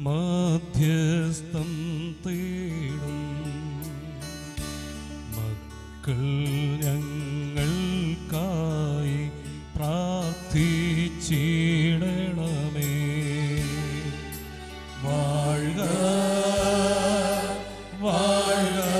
മാധ്യസ്ഥം തേടും. മക്കൾ ഞങ്ങൾക്കായി പ്രാർത്ഥിച്ചിടണമേ. വാഴുക വാഴുക.